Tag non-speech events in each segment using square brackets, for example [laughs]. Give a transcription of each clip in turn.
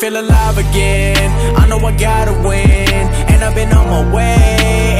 feel alive again. I know I gotta win, and I've been on my way.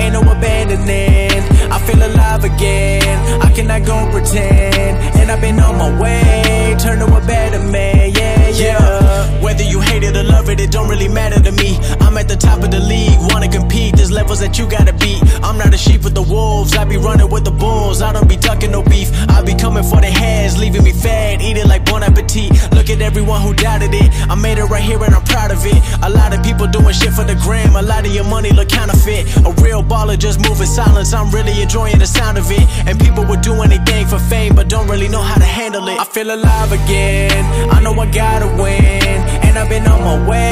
Ain't no abandoning. I feel alive again. I cannot go pretend, and I've been on my way. Turn to a better man, yeah, yeah. Whether you hate it or love it, it don't really matter to me. I'm at the top of the league, wanna compete. There's levels that you gotta beat. I'm not a sheep with the wolves. I be running with the bulls. I don't be ducking no beef. I be coming for the heads, leaving me fed, eating like bon appetit. Look at everyone who doubted it. I made it right here and I'm proud of it. A lot of people doing shit for the gram. A lot of your money look counterfeit. A real baller just moving silence. I'm really enjoying the sound of it. And people would do anything for fame, but don't really know how to handle it. I feel alive again. I know I gotta win. And I've been on my way.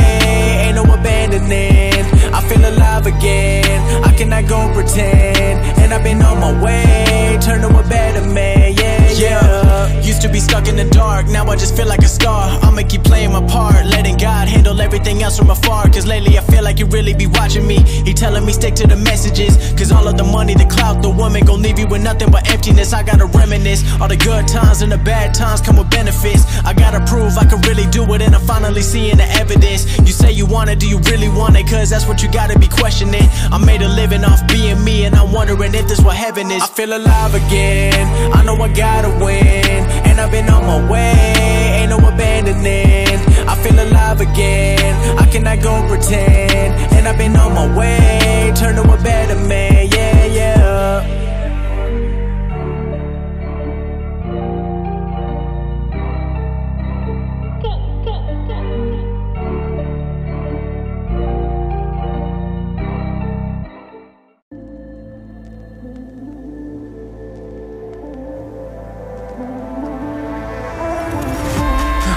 Ain't no abandoning. I feel alive again. I cannot go pretend. And I've been on my way. Turn to a better man, yeah, yeah. Used to be stuck in the dark, now I just feel like a star. I'ma keep playing my part, letting God handle everything else from afar. Cause lately I feel like He really be watching me. He telling me stick to the messages. Cause all of the money, the clout, the woman gon' leave you with nothing but emptiness. I gotta reminisce. All the good times and the bad times come with benefits. I gotta prove I can really do it, and I'm finally seeing the evidence. You say you want it, do you really want it? Cause that's what you gotta be questioning. I made a living off being me, and I'm wondering if this what heaven is. I feel alive again. I know I gotta win, and I've been on my way. Ain't no abandoning. I feel alive again. I cannot go pretend, and I've been on my way. Turn to a better man, yeah, yeah.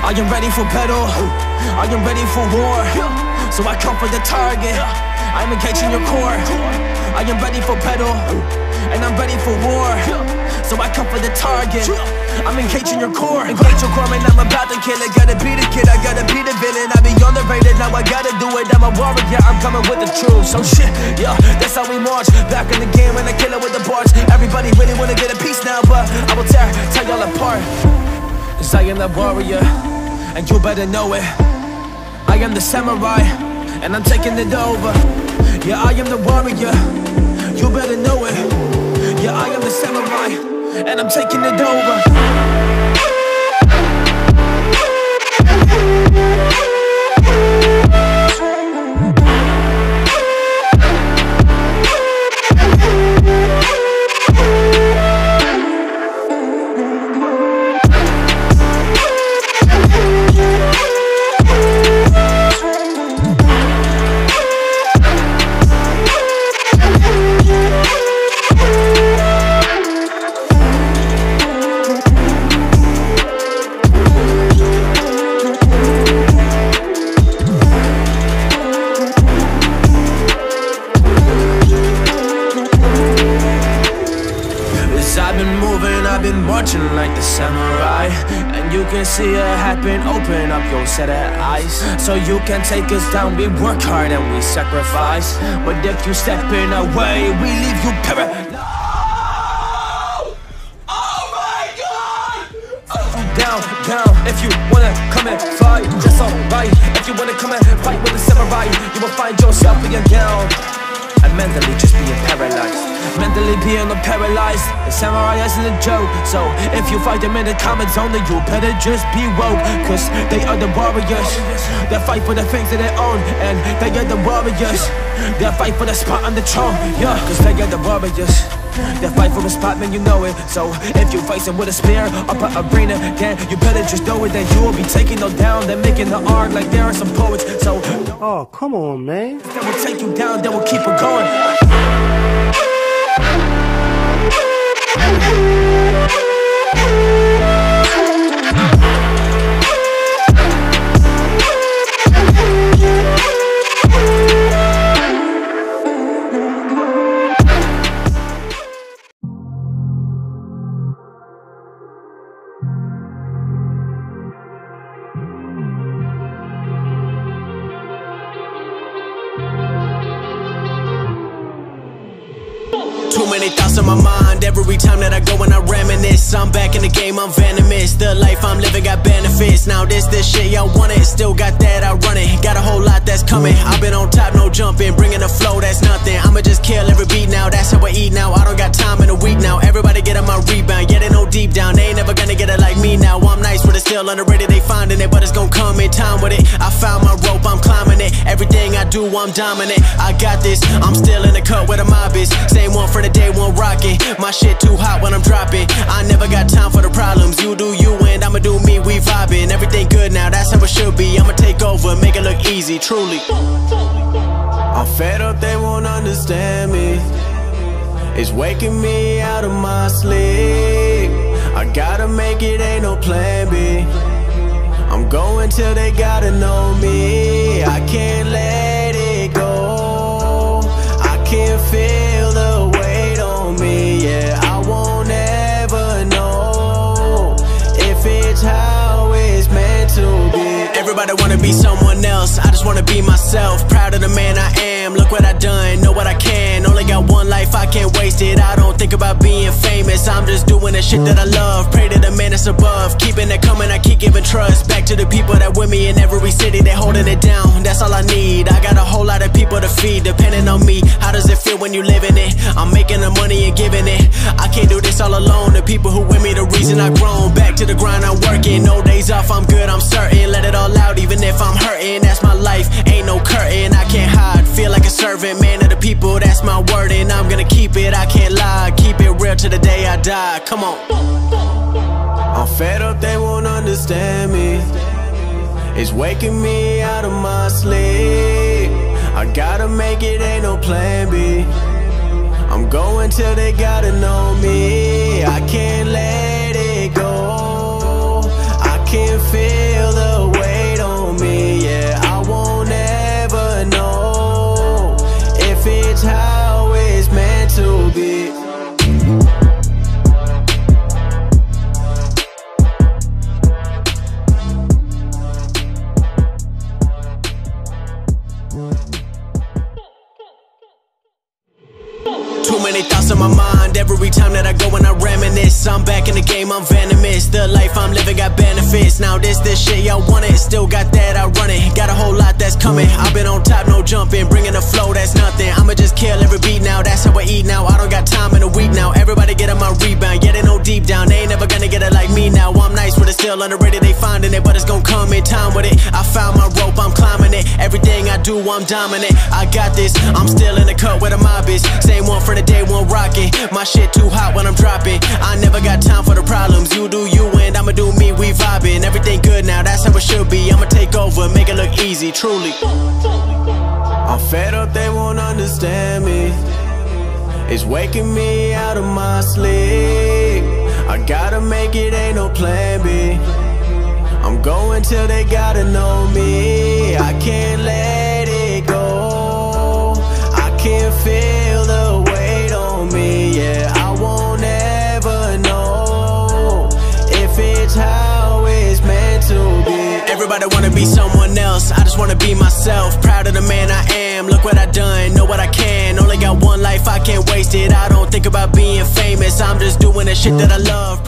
I am ready for battle. I am ready for war. So I come for the target. I'm engaging your core. I am ready for battle. And I'm ready for war. So I come for the target. I'm engaging your core. Engage your core, man. I'm about to kill it. Gotta be the kid. I gotta be the villain. I be on the rated. Now I gotta do it. I'm a warrior. I'm coming with the truth. So shit, yeah, that's how we march. Back in the game when I kill it with the bars. Everybody really wanna get a piece now, but I will tear, tear y'all apart. Cause I am the warrior, and you better know it. I am the samurai, and I'm taking it over. Yeah, I am the warrior, you better know it. Yeah, I am the samurai, and I'm taking it over. Been marching like the samurai. And you can see it happen, open up your set of eyes. So you can take us down, we work hard and we sacrifice. But if you step in our way, we leave you paralyzed. Oh oh, down, down, if you wanna come and fight, that's alright. If you wanna come and fight with the samurai, you will find yourself being down. And mentally just being paralyzed. Mentally being paralyzed. The samurai isn't a joke. So if you fight them in the comments only, you better just be woke. Cause they are the warriors. They fight for the things that they own. And they are the warriors. They fight for the spot on the throne. Yeah, cause they are the warriors. They fight for a spot, man, you know it. So if you face them with a spear up an arena, then you better just know it. That you will be taking them down. They're making the art like there are some poets. So Oh, come on, man. they will take you down, they will keep it going. [laughs] my mind every time that I go and I reminisce. I'm back in the game, I'm venomous. The life I'm living got benefits. Now this, this shit, y'all want it. Still got that, I run it. Got a whole lot that's coming. I've been on top, no jumping. Bringing the flow, that's nothing. I'ma just kill every beat now. That's how I eat now. I don't got time in a week now. Everybody get on my rebound. Yeah, they know deep down. They ain't never gonna me now. I'm nice with it, still underrated. They finding it, but it's gonna come in time with it. I found my rope, I'm climbing it. Everything I do, I'm dominant. I got this. I'm still in the cut where the mob is. Same one for the day one rocking. My shit too hot when I'm dropping. I never got time for the problems. You do you and I'ma do me. We vibing. Everything good now. That's how it should be. I'ma take over, make it look easy. Truly. I'm fed up. They won't understand me. It's waking me out of my sleep. I gotta make it. Ain't no plan B. I'm going till they gotta know me. I can't let it go. I can't feel the weight on me. Yeah, I won't ever know if it's how it's meant to be. Everybody wanna be someone else. I just wanna be myself. Proud of the man I am. Look what I done. Know what I can. Life. I can't waste it. I don't think about being famous. I'm just doing the shit that I love. Pray to the man that's above. Keeping it coming. I keep giving trust back to the people that with me in every city. They holding it down. That's all I need. I got a whole lot of people to feed. Depending on me. How does it feel when you living it? I'm making the money and giving it. I can't do this all alone. The people who with me, the reason I grown. Back to the grind. I'm working. No days off. I'm good. I'm certain. Let it all out. Even if I'm hurting. That's my life. Ain't no curtain. I can't hide. Feel like a servant. Man of the people. That's my word. And I'm gonna keep it. I can't lie. Keep it real till the day I die. Come on. I'm fed up, they won't understand me. It's waking me out of my sleep. I gotta make it, ain't no plan B. I'm going till they gotta know me. I can't let many thoughts on my mind every time that I go and I reminisce. I'm back in the game, I'm venomous. The life I'm living got benefits. Now this, this shit, y'all want it. Still got that, I run it. Got a whole lot that's coming. I've been on top, no jumping. Bringing the flow, that's nothing. I'ma just kill every beat now. That's how I eat now. I don't got time in a week now. Everybody get on my rebound. Yeah, they know deep down. They ain't never gonna get it like me now. I'm nice with it, still underrated. They finding it, but it's gonna come in time with it. I found my rope, I'm climbing it. Everything I do, I'm dominant. I got this. I'm still in the cut where the Same one for the day one rocking. My shit too hot when I'm dropping. I never got time for the problems. You do you and I'ma do me. We vibing. Everything good now. That's how it should be. I'ma take over, make it look easy. Truly. I'm fed up. They won't understand me. It's waking me out of my sleep. I gotta make it. Ain't no plan B. I'm going till they gotta know me. I can't let it go. I can't feel Everybody wanna be someone else. I just wanna be myself. Proud of the man I am. Look what I done. Know what I can. Only got one life. I can't waste it. I don't think about being famous. I'm just doing the shit that I love.